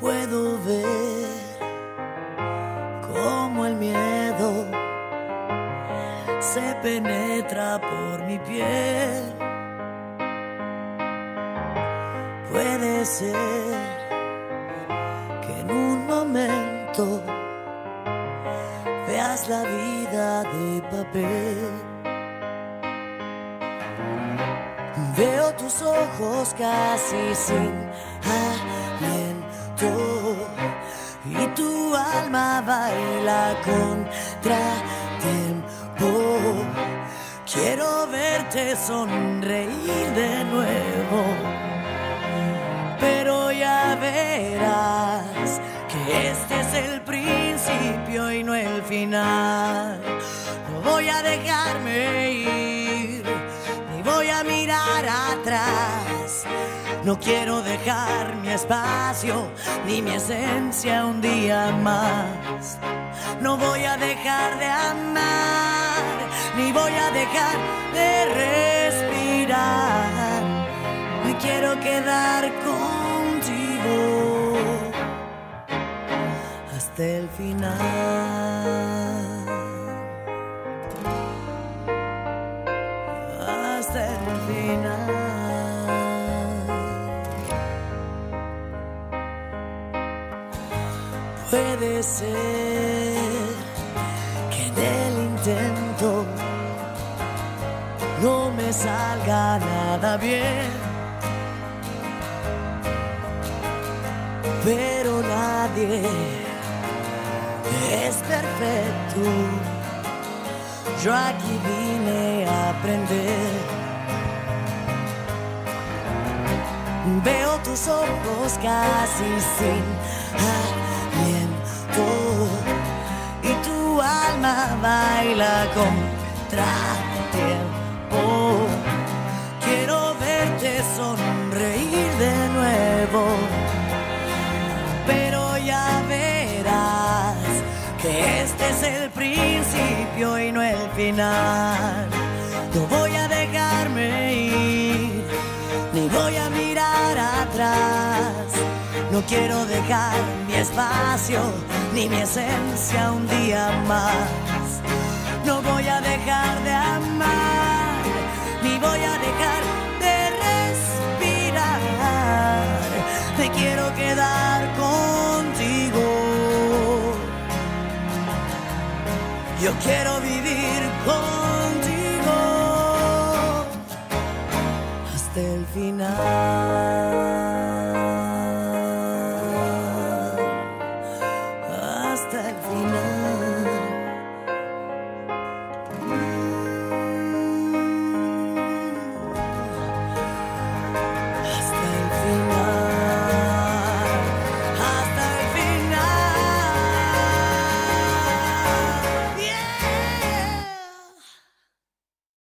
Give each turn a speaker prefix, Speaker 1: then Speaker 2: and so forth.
Speaker 1: Puedo ver cómo el miedo se penetra por mi piel. Puede ser que en un momento veas la vida de papel. Veo tus ojos casi sin y tu alma baila contra tiempo. Quiero verte sonreír de nuevo, pero ya verás que este es el principio y no el final. No voy a dejarme ir, ni voy a mirar atrás. No quiero dejar mi espacio ni mi esencia un día más. No voy a dejar de amar, ni voy a dejar de respirar. Me quiero quedar contigo hasta el final. Puede ser que en el intento no me salga nada bien. Pero nadie es perfecto. Yo aquí vine a aprender. Veo tus ojos casi sin baila contra tiempo. Quiero verte sonreír de nuevo, pero ya verás que este es el principio y no el final. No voy a dejarme ir, ni voy a mirar atrás. No quiero dejar mi espacio ni mi esencia un día más. Quedar contigo. Yo quiero vivir contigo hasta el final.